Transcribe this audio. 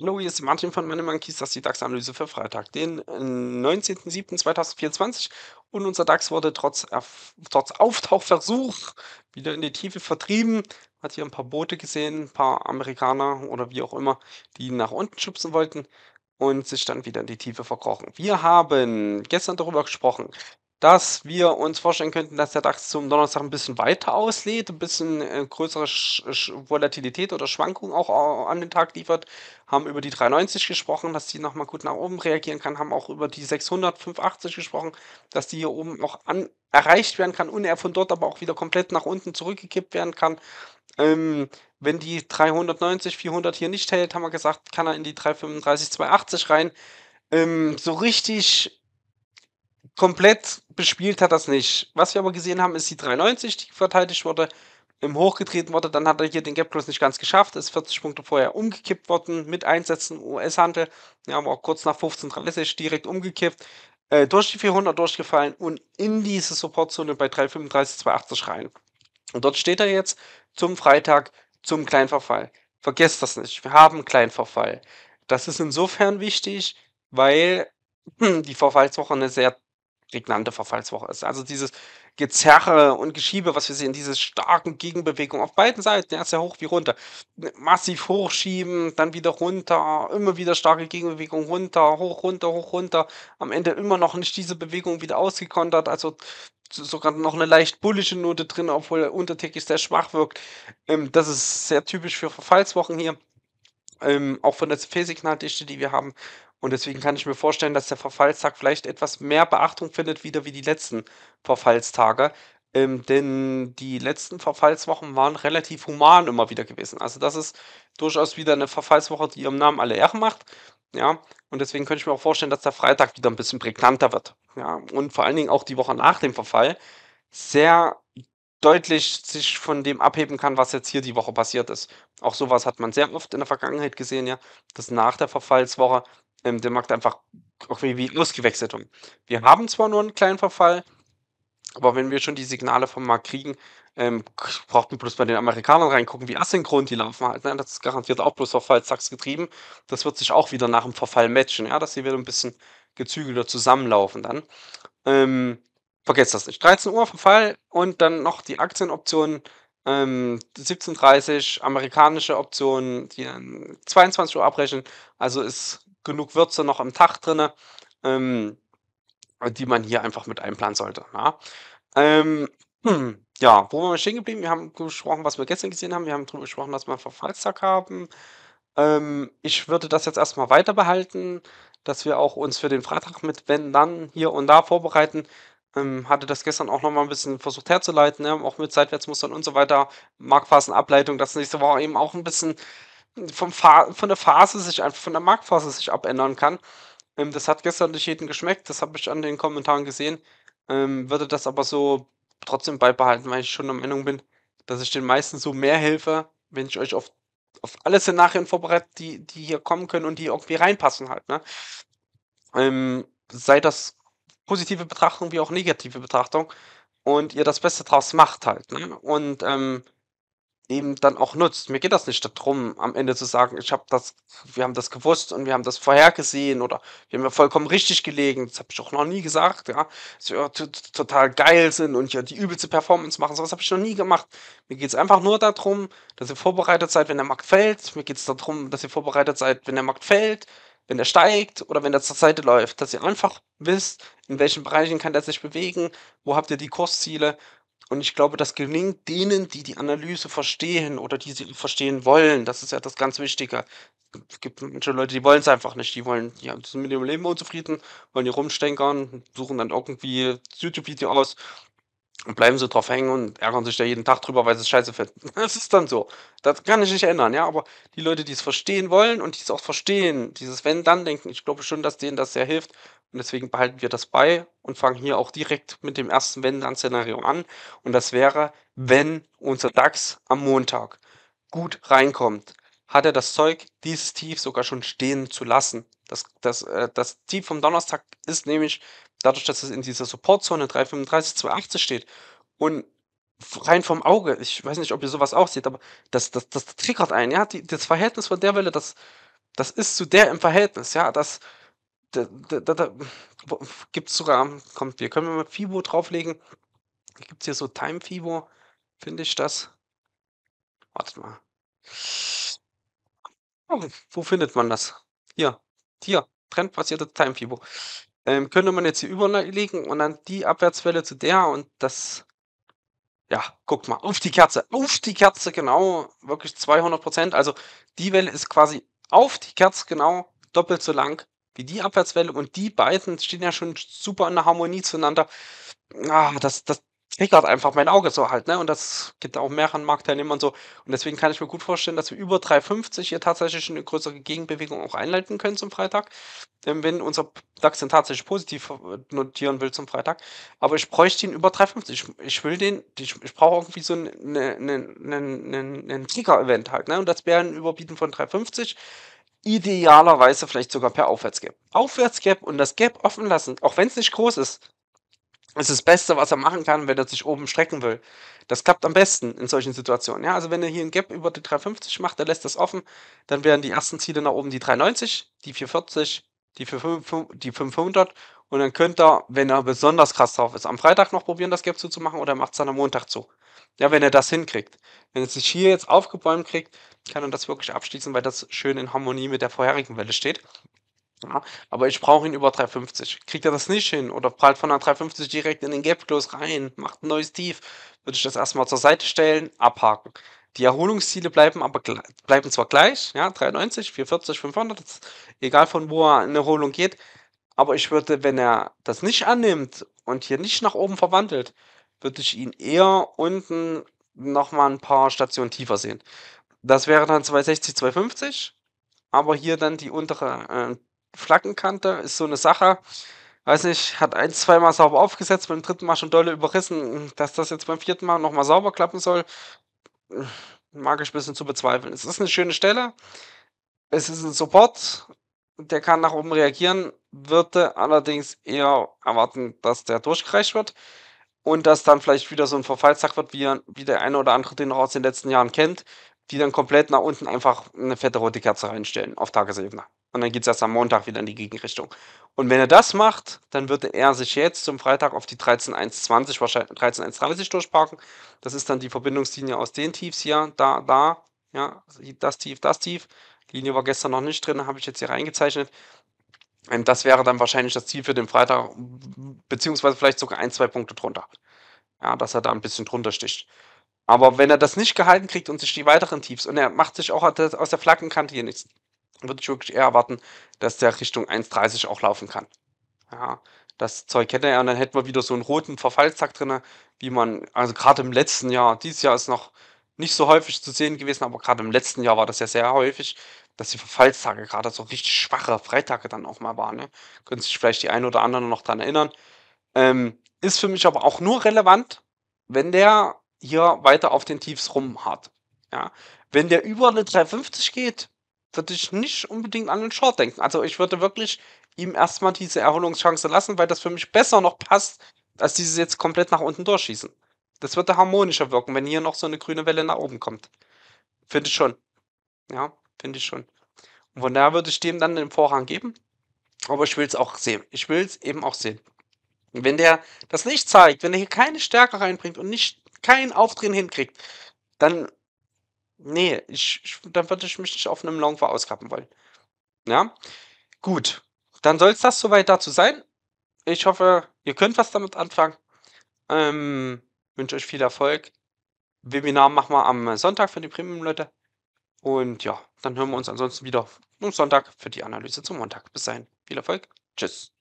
Hallo, hier ist Martin von meine Monkeys, das ist die DAX-Analyse für Freitag, den 19.07.2024 und unser DAX wurde trotz, trotz Auftauchversuch wieder in die Tiefe vertrieben. Hat hier ein paar Boote gesehen, ein paar Amerikaner oder wie auch immer, die nach unten schubsen wollten und sich dann wieder in die Tiefe verkrochen. Wir haben gestern darüber gesprochen, dass wir uns vorstellen könnten, dass der DAX zum Donnerstag ein bisschen weiter auslädt, ein bisschen äh, größere Volatilität oder Schwankungen auch an den Tag liefert. Haben über die 390 gesprochen, dass die nochmal gut nach oben reagieren kann, haben auch über die 600, 580 gesprochen, dass die hier oben auch an, erreicht werden kann und er von dort aber auch wieder komplett nach unten zurückgekippt werden kann. Ähm, wenn die 390, 400 hier nicht hält, haben wir gesagt, kann er in die 335, 280 rein. Ähm, so richtig komplett bespielt hat das nicht. Was wir aber gesehen haben, ist die 390, die verteidigt wurde, im hochgetreten wurde. Dann hat er hier den Gap Close nicht ganz geschafft, ist 40 Punkte vorher umgekippt worden mit Einsätzen US-Handel. Ja, aber auch kurz nach 15.30 direkt umgekippt. Äh, durch die 400 durchgefallen und in diese Supportzone bei 335, 280 rein. Und dort steht er jetzt zum Freitag zum Kleinverfall. Vergesst das nicht. Wir haben Kleinverfall. Das ist insofern wichtig, weil die Verfallswoche eine sehr prägnante Verfallswoche ist. Also dieses Gezerre und Geschiebe, was wir sehen, diese starken Gegenbewegungen auf beiden Seiten, ja, sehr hoch wie runter. Massiv hochschieben, dann wieder runter, immer wieder starke Gegenbewegung runter, hoch, runter, hoch, runter. Am Ende immer noch nicht diese Bewegung wieder ausgekontert, also sogar noch eine leicht bullische Note drin, obwohl er untertäglich sehr schwach wirkt. Ähm, das ist sehr typisch für Verfallswochen hier. Ähm, auch von der Fehlsignaldichte, die wir haben. Und deswegen kann ich mir vorstellen, dass der Verfallstag vielleicht etwas mehr Beachtung findet wieder wie die letzten Verfallstage. Ähm, denn die letzten Verfallswochen waren relativ human immer wieder gewesen. Also das ist durchaus wieder eine Verfallswoche, die ihrem Namen alle Ehre macht. Ja, und deswegen könnte ich mir auch vorstellen, dass der Freitag wieder ein bisschen prägnanter wird. Ja, und vor allen Dingen auch die Woche nach dem Verfall sehr deutlich sich von dem abheben kann, was jetzt hier die Woche passiert ist. Auch sowas hat man sehr oft in der Vergangenheit gesehen, ja, dass nach der Verfallswoche ähm, der Markt einfach irgendwie ausgewechselt wird. Wir haben zwar nur einen kleinen Verfall, aber wenn wir schon die Signale vom Markt kriegen, ähm, braucht man bloß bei den Amerikanern reingucken, wie asynchron die laufen halt. Ne? Das ist garantiert auch bloß Verfallstacks getrieben. Das wird sich auch wieder nach dem Verfall matchen, ja, dass sie wieder ein bisschen gezügelter zusammenlaufen dann. Ähm, vergesst das nicht. 13 Uhr Verfall und dann noch die Aktienoptionen. Ähm, 17.30 amerikanische Optionen, die dann 22 Uhr abbrechen. Also ist genug Würze noch am Tag drin, ähm, die man hier einfach mit einplanen sollte. Ja, ähm, hm, ja wo waren wir stehen geblieben? Wir haben gesprochen, was wir gestern gesehen haben. Wir haben darüber gesprochen, dass wir einen Verfallstag haben. Ähm, ich würde das jetzt erstmal weiter behalten, dass wir auch uns für den Freitag mit wenn dann hier und da vorbereiten. Ähm, hatte das gestern auch noch mal ein bisschen versucht herzuleiten, ne? auch mit Seitwärtsmustern und so weiter, Marktphasenableitung, dass nächste Woche eben auch ein bisschen vom Fa von der Phase sich einfach von der Marktphase sich abändern kann. Ähm, das hat gestern nicht jedem geschmeckt, das habe ich an den Kommentaren gesehen. Ähm, würde das aber so trotzdem beibehalten, weil ich schon der Meinung bin, dass ich den meisten so mehr helfe, wenn ich euch auf, auf alle Szenarien vorbereite, die, die hier kommen können und die irgendwie reinpassen halt. Ne? Ähm, sei das positive Betrachtung wie auch negative Betrachtung und ihr das Beste draus macht halt. Ne? Und ähm, eben dann auch nutzt. Mir geht das nicht darum, am Ende zu sagen, ich habe das, wir haben das gewusst und wir haben das vorhergesehen oder wir haben ja vollkommen richtig gelegen. Das habe ich auch noch nie gesagt, ja. Dass wir total geil sind und ja die übelste Performance machen. Sowas habe ich noch nie gemacht. Mir geht es einfach nur darum, dass ihr vorbereitet seid, wenn der Markt fällt. Mir geht es darum, dass ihr vorbereitet seid, wenn der Markt fällt, wenn der steigt oder wenn der zur Seite läuft. Dass ihr einfach wisst, in welchen Bereichen kann der sich bewegen, wo habt ihr die Kursziele und ich glaube, das gelingt denen, die die Analyse verstehen oder die sie verstehen wollen. Das ist ja das ganz Wichtige. Es gibt manche Leute, die wollen es einfach nicht. Die wollen, die sind mit ihrem Leben unzufrieden, wollen hier rumstenkern, suchen dann irgendwie YouTube-Video aus und bleiben so drauf hängen und ärgern sich da jeden Tag drüber, weil sie es scheiße finden. Das ist dann so. Das kann ich nicht ändern, ja. Aber die Leute, die es verstehen wollen und die es auch verstehen, dieses Wenn-Dann-Denken, ich glaube schon, dass denen das sehr hilft. Und deswegen behalten wir das bei und fangen hier auch direkt mit dem ersten Wenn-Dann-Szenario an. Und das wäre, wenn unser DAX am Montag gut reinkommt, hat er das Zeug, dieses Tief sogar schon stehen zu lassen. Das, das, äh, das Tief vom Donnerstag ist nämlich dadurch, dass es in dieser Supportzone 335, 280 steht und rein vom Auge. Ich weiß nicht, ob ihr so was auch seht, aber das das das triggert einen, ja? Die das Verhältnis von der Welle, das das ist zu der im Verhältnis, ja? Das da da da w gibt's sogar komm, wir können mal FIBO drauflegen. Gibt's hier so Time FIBO, finde ich das? Wartet mal. Oh, wo findet man das? Hier, hier, trendbasierte Time FIBO. Ähm, könnte man jetzt hier überlegen und dann die Abwärtswelle zu der und das ja, guckt mal, auf die Kerze, auf die Kerze, genau, wirklich 200% Also, die Welle ist quasi auf die Kerze genau doppelt so lang wie die Abwärtswelle und die beiden stehen ja schon super in der Harmonie zueinander. Ah, das das triggert einfach mein Auge so halt, ne? Und das gibt auch mehreren Marktteilnehmern so. Und deswegen kann ich mir gut vorstellen, dass wir über 3,50 hier tatsächlich eine größere Gegenbewegung auch einleiten können zum Freitag, ähm, wenn unser DAX dann tatsächlich positiv äh, notieren will zum Freitag. Aber ich bräuchte ihn über 3,50. Ich ich will den ich ich brauche irgendwie so 'n 'ne 'ne 'nen 'nen 'nen Trigger-Event halt, ne? Und das wäre 'n Überbieten von 3,50. Idealerweise vielleicht sogar per Aufwärtsgap. Aufwärtsgap und das Gap offen lassen, auch wenn's nicht groß ist, ist das Beste, was er machen kann, wenn er sich oben strecken will. Das klappt am besten in solchen Situationen, ja? Also, wenn er hier 'n Gap über die 3,50 macht, er lässt das offen, dann wären die ersten Ziele nach oben die 3,90, die 4,40, die für fün fün die 500 und dann könnte er, wenn er besonders krass drauf ist, am Freitag noch probieren, das Gap zuzumachen oder er macht's dann am Montag zu. Ja, wenn er das hinkriegt. Wenn er sich hier jetzt aufgebäumt kriegt, kann er das wirklich abschließen, weil das schön in Harmonie mit der vorherigen Welle steht. Ja, aber ich brauche ihn über 3,50. Kriegt er das nicht hin oder prallt von der 3,50 direkt in den Gap Close rein, macht 'n neues Tief, würde ich das erst mal zur Seite stellen, abhaken. Die Erholungsziele bleiben aber bleiben zwar gleich, ja, 3,90, 4,40, 500, das egal von wo er in Erholung geht, aber ich würde, wenn er das nicht annimmt und hier nicht nach oben verwandelt, würde ich ihn eher unten noch mal 'n paar Stationen tiefer sehen. Das wäre dann 2,60, 2,50, aber hier dann die untere, äh, Flaggenkante ist so 'ne Sache, weiß nicht, hat ein zweimal sauber aufgesetzt, beim dritten Mal schon dolle überrissen. Dass das jetzt beim vierten Mal noch mal sauber klappen soll, mag ich bisschen zu bezweifeln. Es ist 'ne schöne Stelle. Es ist 'n Support, der kann nach oben reagieren, würde allerdings eher erwarten, dass der durchgereicht wird und dass dann vielleicht wieder so 'n Verfallstag wird, wie wie der eine oder andere den noch aus den letzten Jahren kennt, die dann komplett nach unten einfach 'ne fette rote Kerze reinstellen auf Tagesebene. Und dann geht's erst am Montag wieder in die Gegenrichtung. Und wenn er das macht, dann würde er sich jetzt zum Freitag auf die 13,120 wahrschei 13,130 durchparken. Das ist dann die Verbindungslinie aus den Tiefs hier, da, da, ja, das Tief, das Tief. Linie war gestern noch nicht drin, habe ich jetzt hier reingezeichnet. Ähm, das wäre dann wahrscheinlich das Ziel für den Freitag, beziehungsweise vielleicht sogar 1, 2 Punkte drunter. Ja, dass er da 'n bisschen drunter sticht. Aber wenn er das nicht gehalten kriegt und sich die weiteren Tiefs und er macht sich auch aus der Flaggenkante hier nichts, würde ich wirklich eher erwarten, dass der Richtung 1,30 auch laufen kann. Ja, das Zeug kennt er und dann hätten wir wieder so 'n roten Verfallstakt drinne, wie man also, grade im letzten Jahr dieses Jahr ist noch nicht so häufig zu sehen gewesen, aber grade im letzten Jahr war das ja sehr häufig, dass die Verfallstage grade so richtig schwache Freitage dann auch mal waren, ne? Können sich vielleicht die einen oder anderen noch dran erinnern. Ähm, ist für mich aber auch nur relevant, wenn der hier weiter auf den Tiefs rumharrt, ja? Wenn der über 'ne 3,50 geht, würde ich nicht unbedingt an 'nen Short denken. Also, ich würde wirklich ihm erst mal diese Erholungschance lassen, weil das für mich besser noch passt, als dieses jetzt komplett nach unten durchschießen. Das würde harmonischer wirken, wenn hier noch so 'ne grüne Welle nach oben kommt. Finde ich schon. Ja, finde ich schon. Und von daher würde ich dem dann den Vorrang geben, aber ich will's auch sehen. Ich will's eben auch sehen. Wenn der das nicht zeigt, wenn er hier keine Stärke reinbringt und nicht kein Aufdrehen hinkriegt, dann ne, ich ich dann würde ich mich nicht auf 'nem Long verausgaben wollen. Ja? Gut, dann soll's das so weit dazu sein. Ich hoffe, ihr könnt was damit anfangen. Ähm, wünsche euch viel Erfolg. Webinar machen wir am Sonntag für die Premium-Leute. Und ja, dann hören wir uns ansonsten wieder am Sonntag für die Analyse zum Montag. Bis dahin, viel Erfolg. Tschüss.